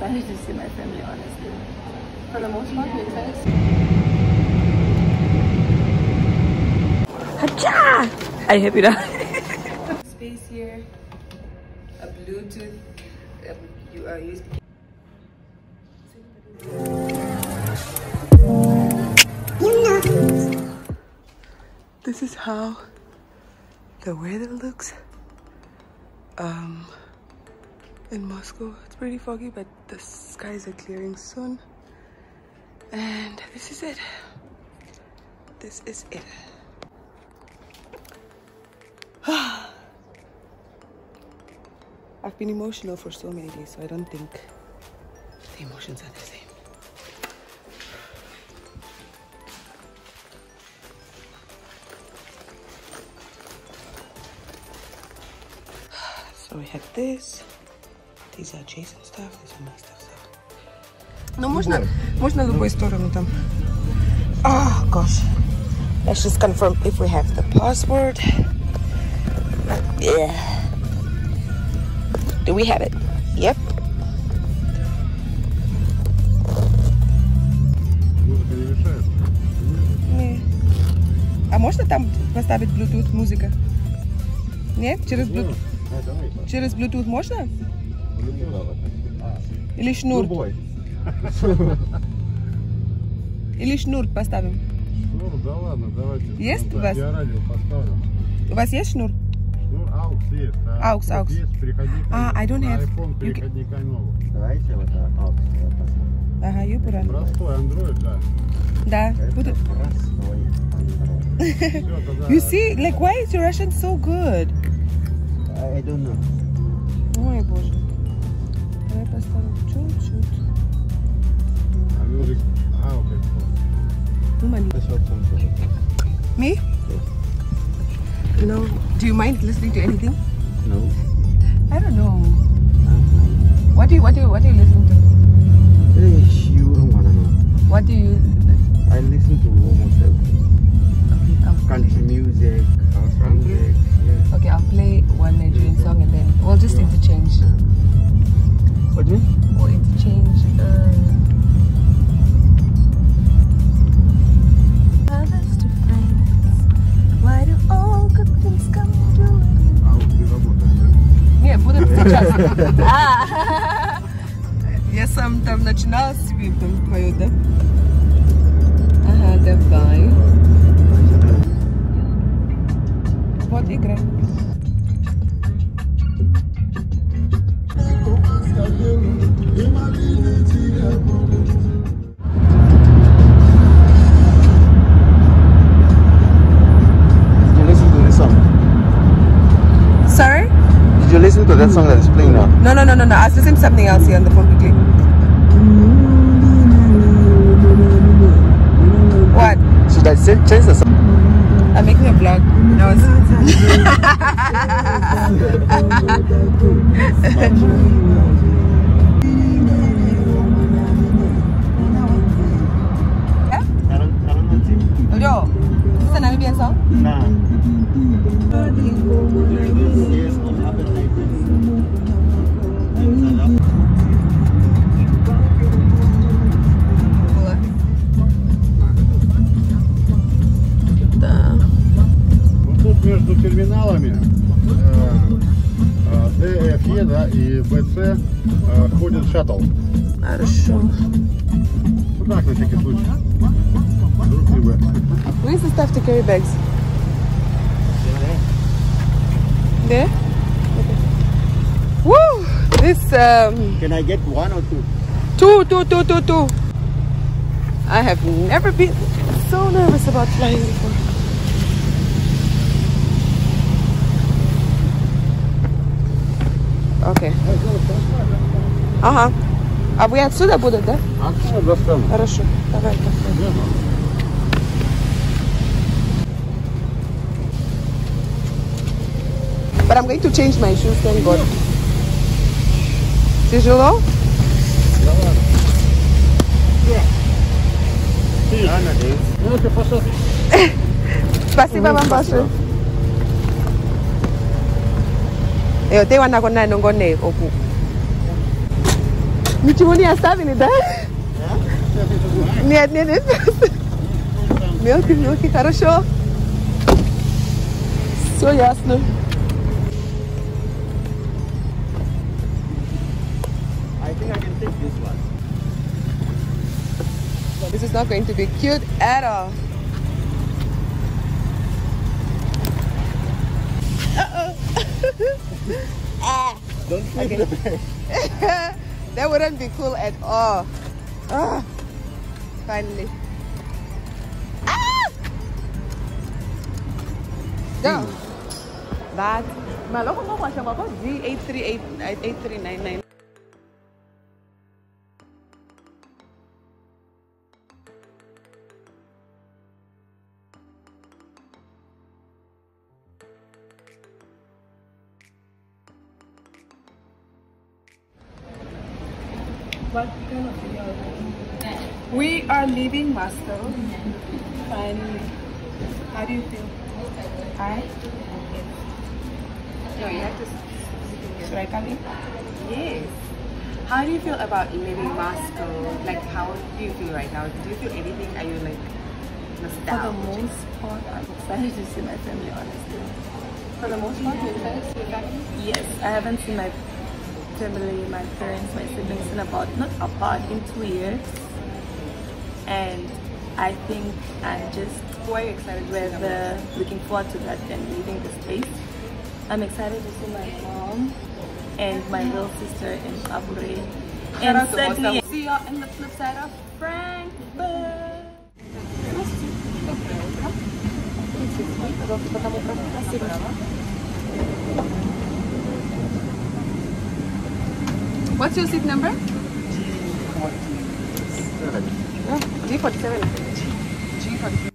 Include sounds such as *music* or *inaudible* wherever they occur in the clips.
excited to see my family, honestly. For the most part, we're excited to Hacha! Are you happy now? Space here, a Bluetooth, um, you are used. This is how the weather looks um, in Moscow. It's pretty foggy, but the skies are clearing soon. And this is it. This is it. *sighs* I've been emotional for so many days, so I don't think the emotions are the same. *sighs* So we had this. These are Jason stuff, these are my stuff. So. Ну можно, можно любой сторону там. Oh gosh. Let's just confirm if we have the password. Yeah. Do we have it? Yep. Музыка не мешает. Не. А можно там поставить Bluetooth музыка? Нет? Через Bluetooth? А, давай. Через Bluetooth можно? А, Или шнур? Любой. Или шнур поставим? Ну, да ладно, давайте. Есть Ну, у вас? Я радио поставлю. У вас есть шнур? Ну, AUX есть. а AUX, вот AUX. Есть переходник. А, I don't на have- iPhone you can- переходника нового. Давайте вот так. А, я посмотрю. Ага, Юпура. Простой Android, да. Да. Это Будет. простой Android. Все, тогда. You see, like, why is your Russian so good? I I don't know. teraz tam ciut, ciut. A music... A, okej. Okay. Numer. Me? No. Do you mind listening to anything? No. I don't know. What do you what do you what do you listen to? You don't wanna know. What do you I listen to almost everything. Okay. Country music, house music. Yeah. Okay, I'll play one Nigerian song and then we'll just interchange. You mean? We'll interchange. Uh... Others to friends. Why do all good things come to AUX не работает, да? Не, будут сейчас. А. Я сам там начинала себе там твою, да? Ага, давай. Вот игра. That song that is playing now? No, no, no, no, no. I was listening to something else here on the phone quickly. What? Should I say, change the song? I'm making a vlog. No, Karang, karang. Yo, is this a Namibian song? Nah. между терминалами э, э, DFE да, и BC э, ходит шаттл. Хорошо. Ну так, на всякий случай. Вдруг не бы. Where's the stuff to carry bags? There? Okay. Woo! This, um, Can I get one or two? two, two, two, two, two. I have never been so nervous about flying before. Okay. Ага. А вы отсюда будут, да? Отсюда достану. Хорошо. Давай. But I'm going to change my shoes, thank God. Тяжело? Ты пошел. *laughs* Спасибо вам большое. Yo te wana kona nongone oku. Ничего не оставили, да? Нет, нет, нет. Мелкий, мелкий, хорошо. Все ясно. I think I can take this one. This is not going to be cute at all. *laughs* Don't flip the bag. that wouldn't be cool at all. Ah, finally. Ah! Go. Bag. Maloko mo kwa siya ba G838 8399. We are leaving Moscow. Finally. How do you feel? Hi. No, you have to. Should I come in? Yes. How do you feel about leaving Moscow? Like, how do you feel right now? Do you feel anything? Are you like nostalgic? For the most part, I'm excited to see my family, honestly. For the most part, you're excited to see your family? Yes, I haven't seen my family, my parents, my siblings in about, not about, in two years. And I think I'm just you excited to with them? uh, looking forward to that and leaving the space. I'm excited to see my mom and my little sister in. Shout And certainly see you on the flip side of Frankfurt. What's your seat number? Oh, G47. G47.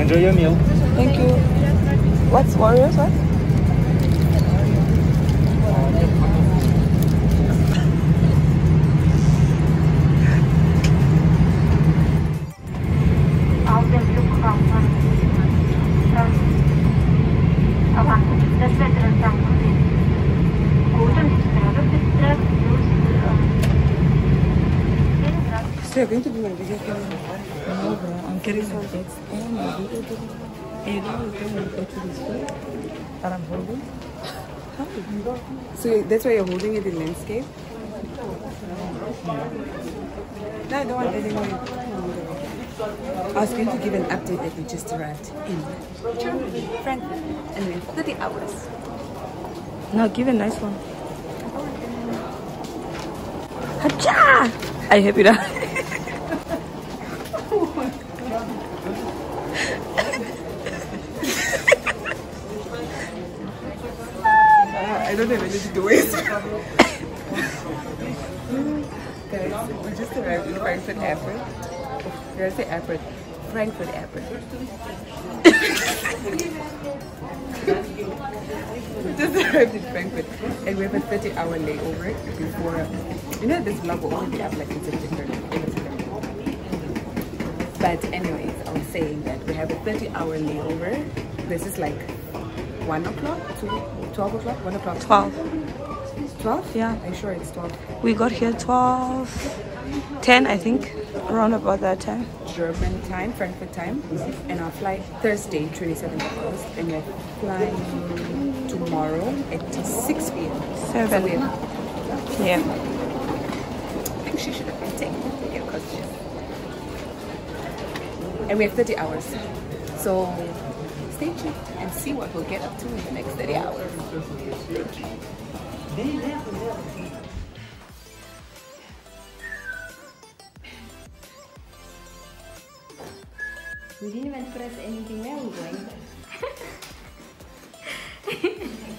Enjoy your meal. Thank you. What's Warriors? What? avanti, So you're going to be my video camera? No, bro, I'm getting my kids and my video camera. And you know what I'm going to go to this food that I'm holding? So that's why you're holding it in landscape? No, I don't want anymore. I was going to give an update that we just arrived in Germany, Frankfurt, and we're 30 hours. No, give a nice one. Hacha! You happy *laughs* now? I don't have anything to waste. *laughs* Guys, we just arrived in Frankfurt Airport. Did I say airport? Frankfurt Airport. we just arrived in Frankfurt and we have a 30 hour layover before. You know, this vlog will only be up like in September. But anyways, I was saying that we have a 30 hour layover. This is like 1 o'clock, 12 o'clock, 1 o'clock. 12. 12? Yeah. Are you sure it's 12? We got here 12, 10, I think, around about that time. German time, Frankfurt time. And our flight Thursday, 27th of August. And we're flying tomorrow at 6 p.m. Seven. So Yeah. I think she should have been taken because costume. And we have 30 hours. So stay tuned and see what we'll get up to in the next 30 hours. We didn't even press anything.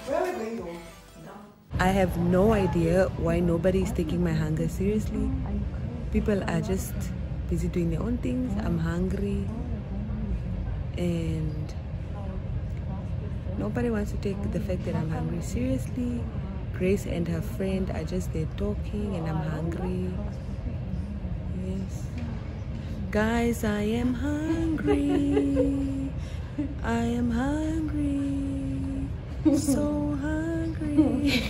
Where are we going? I have no idea why nobody is taking my hunger seriously. People are just busy doing their own things. I'm hungry. And nobody wants to take the fact that I'm hungry seriously. Grace and her friend are just there talking, and I'm hungry. Yes. Guys, I am hungry. I am hungry. So hungry.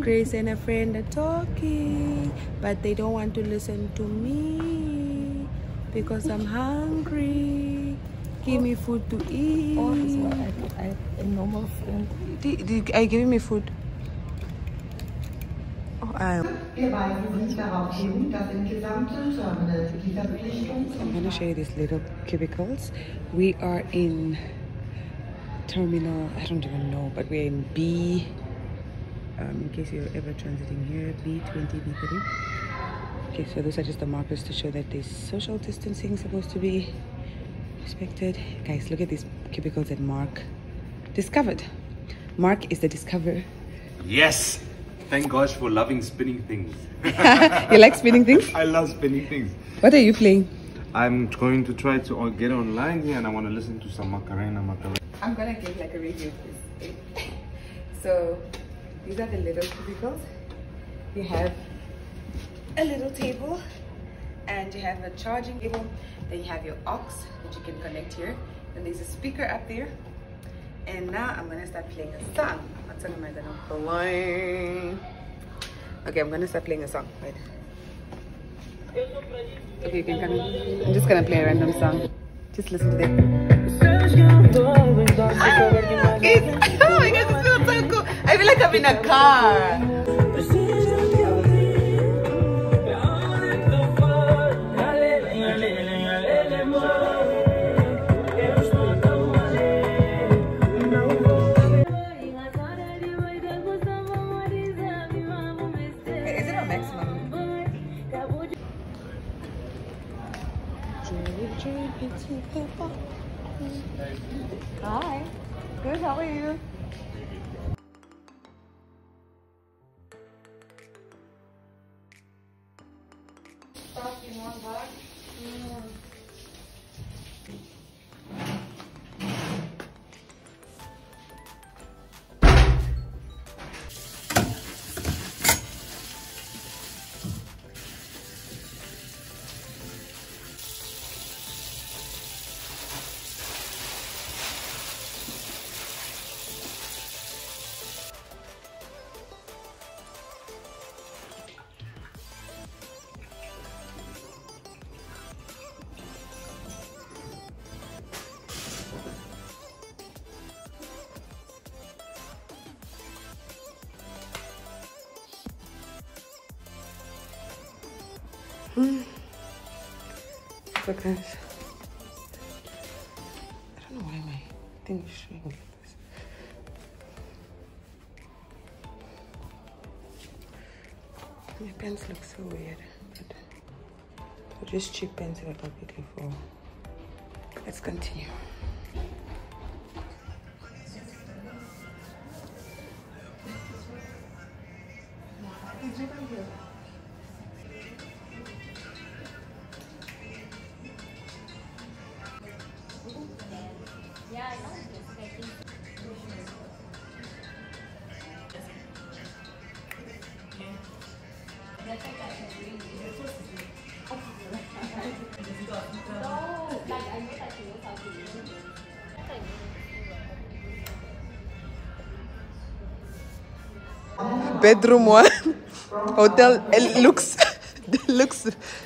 Grace and her friend are talking, but they don't want to listen to me because I'm hungry. Give me food to eat. Or is what a normal friend. Di- di- Are you giving me food? Oh, I. Die Verpflichtung I'm going to show you these little cubicles. We are in terminal, I don't even know, but we're in B, um, in case you're ever transiting here, B20, B30. Okay, so those are just the markers to show that there's social distancing supposed to be respected. Guys, look at these cubicles that Mark discovered. Mark is the discoverer. Yes! Thank gosh for loving spinning things. *laughs* you like spinning things? *laughs* I love spinning things. What are you playing? I'm going to try to get online here and I want to listen to some Macarena Macarena. I'm gonna give like a review of this. *laughs* so these are the little cubicles. You have a little table and you have a charging cable. Then you have your aux you can connect here. And there's a speaker up there. And now I'm gonna start playing a song. What song am I gonna play? Okay, I'm gonna start playing a song. Wait. Okay, you can come in. I'm just gonna play a random song. Just listen to this. *laughs* It's, oh my god, this feels so cool. I feel like I'm in a car. Hi. Good, how are you? So I don't know why my thing is showing like this. My pants look so weird, but they're just cheap pants that are completely full. Let's continue. Bedroom one *laughs* hotel it looks looks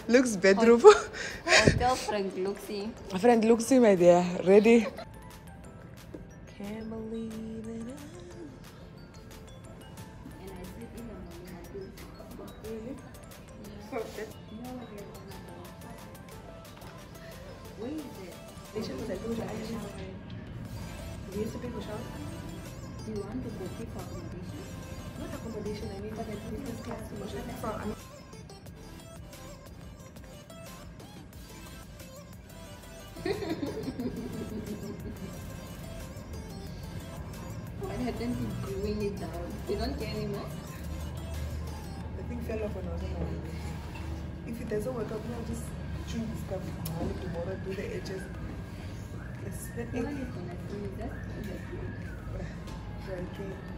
looks bedroom Hotel Frank Luxie. *laughs* my friend looks him right there ready can't believe it And I sleep in the morning. I do. Where is it? Do you used to shower? Do you want to go pay for accommodation? Not accommodation, I mean, but like business class too much. Like, for, I mean, What happened to gluing it down? You don't care anymore? the thing fell off when I was on. If it doesn't work out, I'll just chew this stuff tomorrow, tomorrow, do the edges. It's the What are egg. you gonna do with that? Right, okay.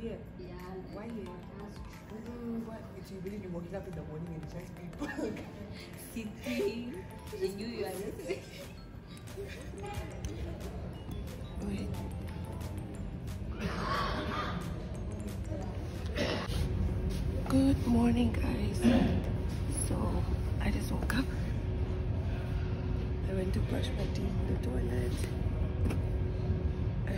Here. Yeah, Why here? That's Mm, what? It's you really be waking up in the morning and just people. *laughs* sitting. She knew you are listening. Wait. Good morning, guys. So, I just woke up. I went to brush my teeth in the toilet.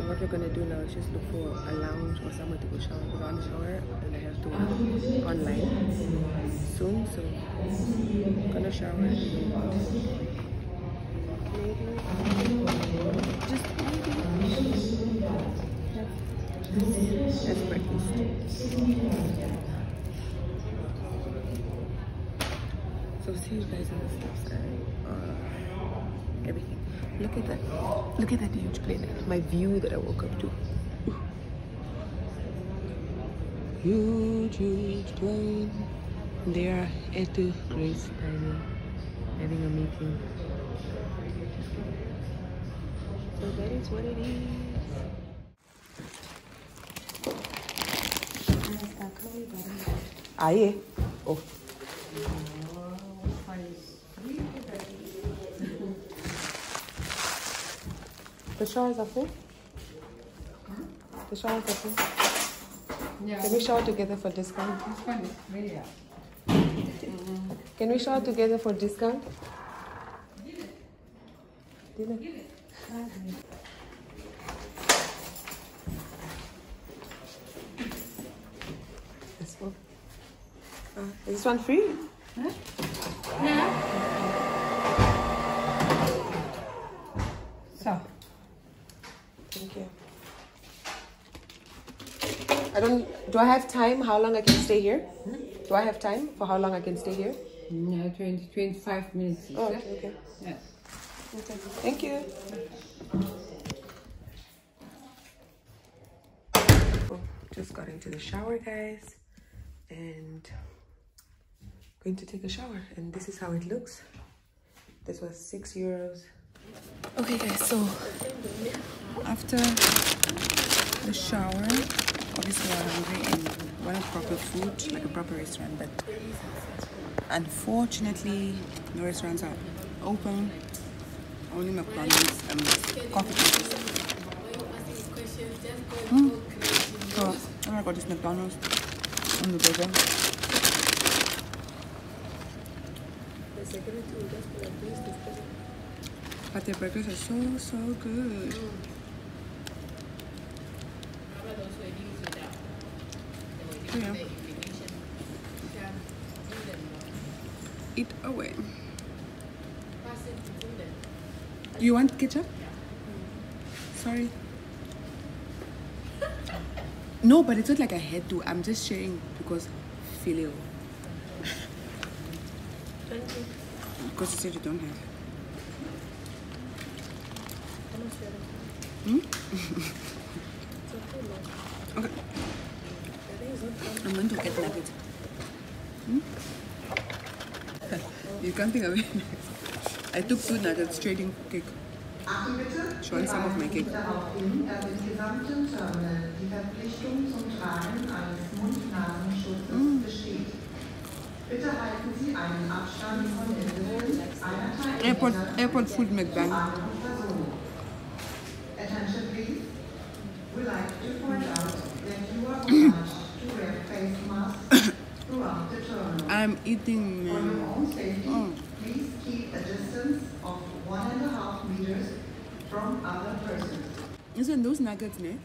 and what we're gonna do now is just look for a lounge or somewhere to go shower want to shower and I have to work online soon so I'm gonna shower and just that's, breakfast So see you guys on the step side. Uh. Look at that. Look at that huge plane. My view that I woke up to. Huge, huge plane. They are at the Grace Dining having a meeting. So that is what it is. Aye. Oh. The showers are full? The showers are full? Yeah. Can we shower together for discount? This one is. Can we shower together for discount? Give it. Give it. This one. Uh, is this one free? So, Thank you. I don't. Do I have time? How long I can stay here? Do I have time for how long I can stay here? yeah, 20, 25 minutes. Oh, okay. okay. Yes. Okay. Thank you. Oh, just got into the shower, guys, and going to take a shower. And this is how it looks. This was six euros. Okay, guys. So after the shower, obviously I'm hungry and want proper food, like a proper restaurant, but unfortunately, no restaurants are open. Only McDonald's and coffee places. Mm. So, oh my god, this McDonald's on the burger. But their burgers are so, so good. Yeah. Eat away. You want ketchup? Sorry. No, but it's not like I had to. I'm just sharing because filial. Because you said you don't have. Hmm? *laughs* okay. I'm going to get nuggets. Hmm? *laughs* you can't think of it. *laughs* I took two nuggets straight in cake. Schon some of my cake. darauf hin, dass im gesamten Terminal die Verpflichtung zum Tragen eines Mund-Nasenschutzes besteht. Bitte halten Sie einen Abstand von mindestens einer Teilmeter Airport, airport food McDonald's. anderen Personen. Attention please. We like to point out that you are obliged to I'm eating. For your own safety, Oh. please keep a distance of one and a half meters from other persons. Isn't those nuggets, ne?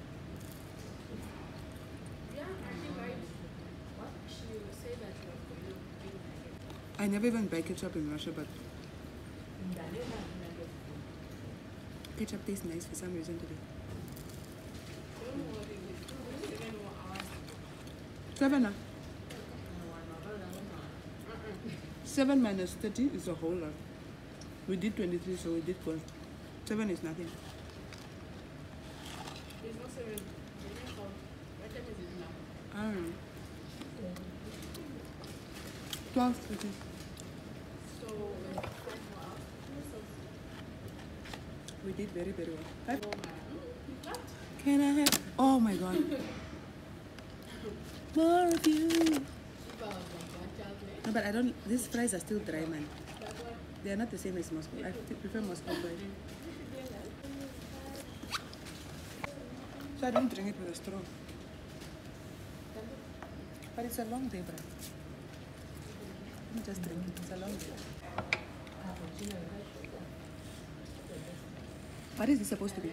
I never even buy ketchup in Russia, but ketchup tastes nice for some reason today. Seven. Ah. Ah? Seven minus thirty is a whole lot. We did twenty-three, so we did well. Seven is nothing. I don't know. Twelve it is. We did very, very well. Five. Can I have? Oh my god. *laughs* More of you. But I don't. These fries are still dry, man. They are not the same as Moscow. I prefer Moscow fries. So I don't drink it with a straw. But it's a long day, bro. Me just drink it. It's a long day. What is this supposed to be?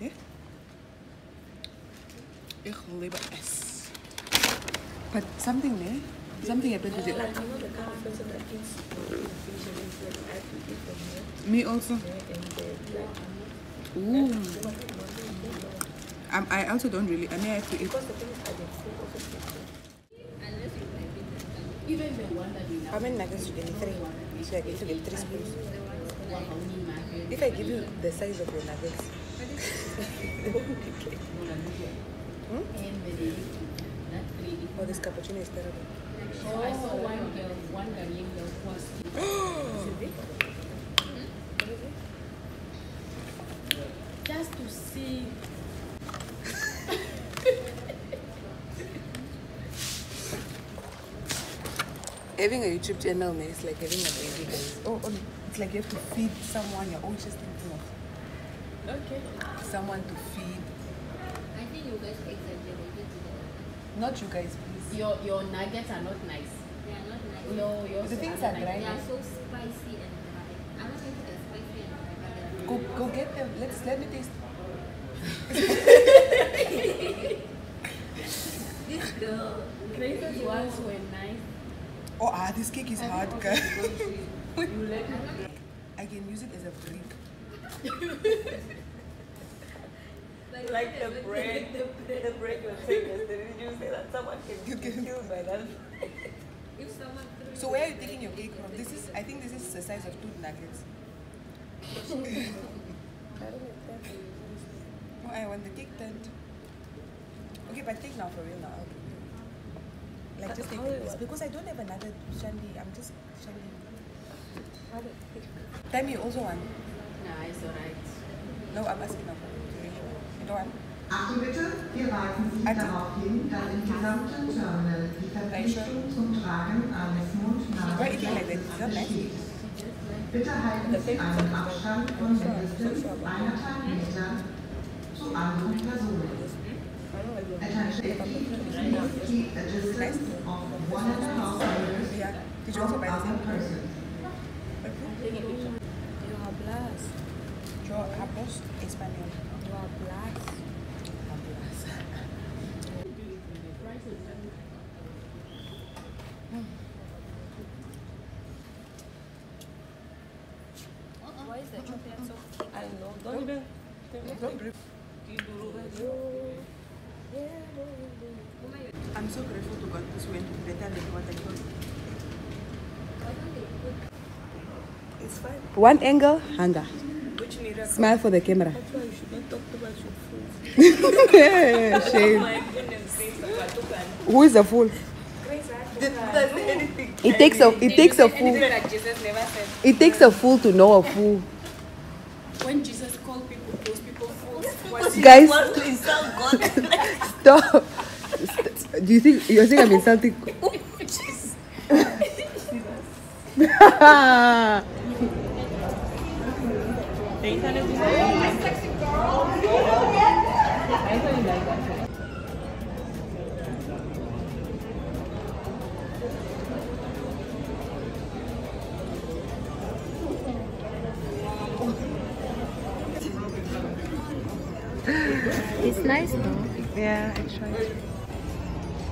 Eh? Ich liebe es. But something there, something happened with it. Like, you know the person that from here Me also. Ooh. Um, I also don't really. I mean, I have to eat. because the thing is, I get full of it. How many nuggets you get? Three. So I get to get three spoons. If I give you the size of your nuggets, *laughs* hmm? Oh, this cappuccino is terrible. Oh! Just to see. Having a YouTube channel man, is like having a baby. Oh, oh, it's like you have to feed someone. You're always just thinking of Okay. someone to feed. I think you guys exaggerated today. Not you guys, please. Your your nuggets are not nice. They are not nice. No, your The things are are not dry. They are so spicy and dry. I'm not saying they're spicy and dry, Go, go get them. Let's let me taste. This girl. Grace's ones were nice. Oh, ah, this cake is hard, guys. *laughs* You let I can use it as a brick. *laughs* like *laughs* the bread, the bread you were saying. Did you say that someone can You be can- killed by that? If someone threw So where are you taking your cake from? This is, I think this is the size of two nuggets. *laughs* Oh, I want the cake turned. Okay, but take now for real now. Okay. Like just take this because I don't have another shandy. I'm just shandy. Time you also want? Nah, it's alright. No, I'm asking now Achtung bitte, wir weisen Sie Also- darauf hin, dass im gesamten Terminal die Verpflichtung zum Tragen eines nice? besteht. Bitte halten Sie einen Abstand von mindestens eineinhalb Metern zu anderen Personen. Attention, please keep a distance of one and a half meters from other persons. You hablas. Yo hablo español. Hablas. Hablas. I'm so grateful to God this went better than what I thought. It's fine. One angle, hunger. Which miracle? Smile for the camera. That's why you should not talk too much with food. *laughs* Shame. Oh my goodness, Grace, Watukan. Who is a fool? Grace, Watukan. Doesn't say anything. It takes a it takes a fool. Anything Jesus never said. It takes a fool to know a fool. When Jesus called people, those people fools. Was he Guys. was to insult God? Stop. St- Do you think you're saying I'm nice though. Yeah, I tried.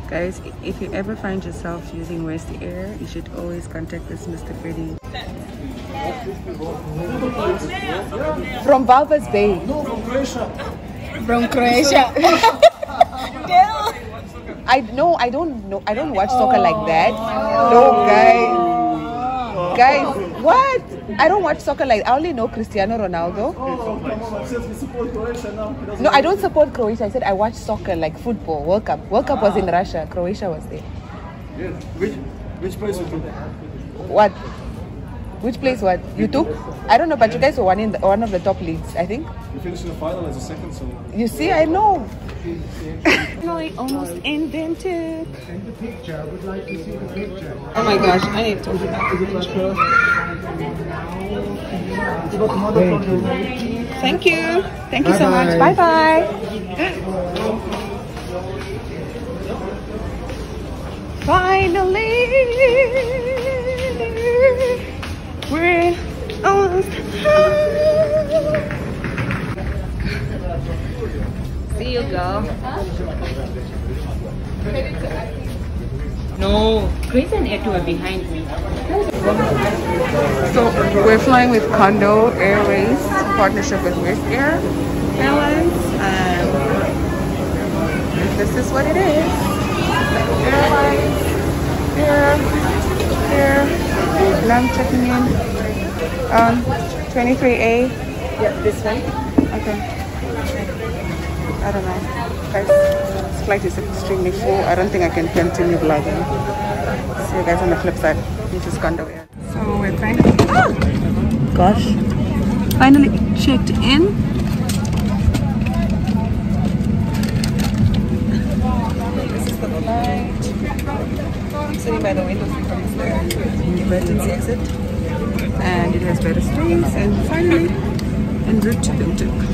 Guys, if you ever find yourself using West Air, you should always contact this Mr. Freddy. From Walvis Bay. No, from Croatia. *laughs* From Croatia. I know I don't know I don't watch soccer like that. No guys. Guys, what? I don't watch soccer like I only know Cristiano Ronaldo. No, I don't support Croatia. I said I watch soccer like football. World Cup. World Cup was in Russia. Croatia was there. Yes. Which which place you took? What? Which place what? You took? I don't know, but you guys were one in the, one of the top leagues, I think. You finished in the final as a second, so You see, I know. *laughs* Finally, almost invented. Oh my gosh, I need to. Thank you. Thank you so much. Bye bye. *gasps* Finally, we're almost home. See you, girl. No, Grace and Etu are behind me. So we're flying with Condor Airways, partnership with West Air Airlines, and this is what it is. Airlines, here, here. I'm checking in. Um, 23A. Yeah, this one. Okay. I don't know. Guys, this flight is extremely full. I don't think I can continue vlogging. See you guys on the flip side. This is Condor Air. So we're finally. Ah! Gosh. Finally checked in. This is the flight. I'm sitting by the window because it's the emergency exit. And it has better space. And finally, en route to Biltuk.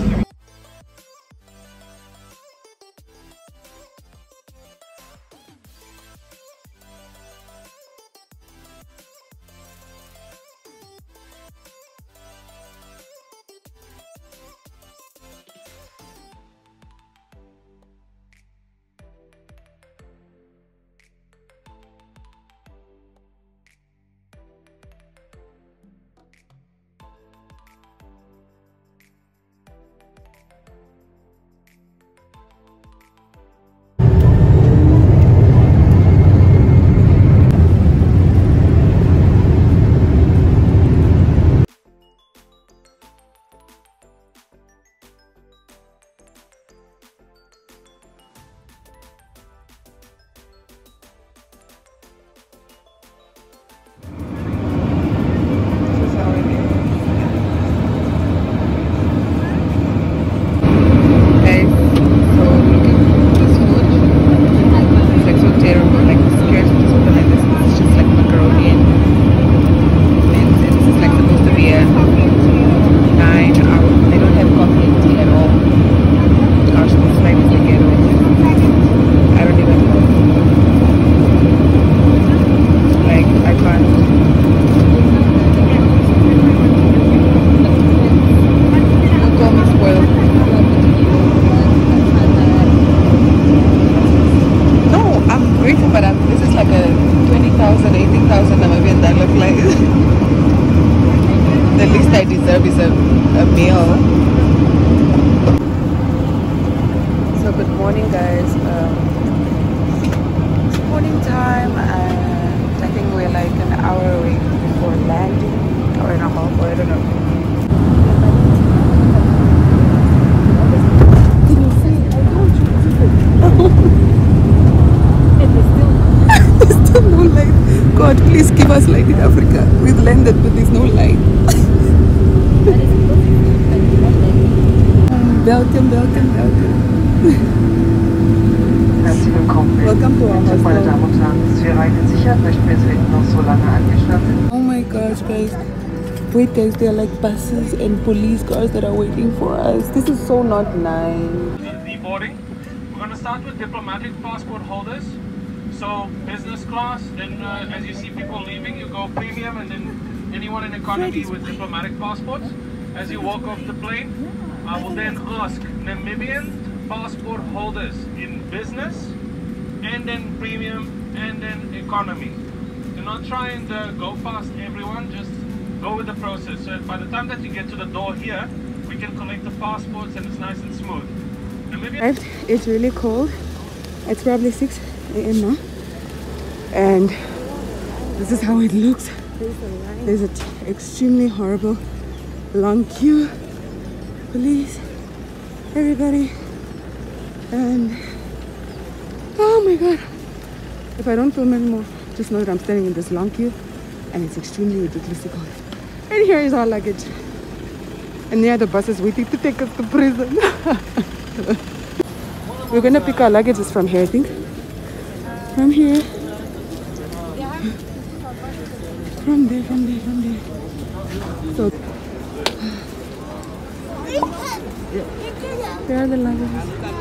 In Africa. We've landed, but there's no light. *laughs* welcome, welcome, welcome. Herzlich willkommen. Welcome to our Meine hostel. Damen und Herren, ist Ihre Reise sicher? Möchten wir Sie noch so lange angestattet? Oh my gosh, guys. Wait, guys, there are like buses and police cars that are waiting for us. This is so not nice. the boarding. We're going to start with diplomatic passport holders. So business class, then uh, as you see people leaving, you go premium, and then anyone in economy with diplomatic passports. As you walk off the plane, I will then ask Namibian passport holders in business and then premium and then economy. Do not try and uh, go past everyone, just go with the process. So by the time that you get to the door here, we can collect the passports and it's nice and smooth. Arrived. It's really cold. It's probably 6 a.m. now. And this is how it looks. There's an extremely horrible long queue. Police, everybody. And oh my god. If I don't film anymore, just know that I'm standing in this long queue and it's extremely ridiculously cold. And here is our luggage. And there are the buses waiting to take us to prison. *laughs* We're gonna pick our luggages from here, I think. From here. From there, from there, from there. So there are the luggages.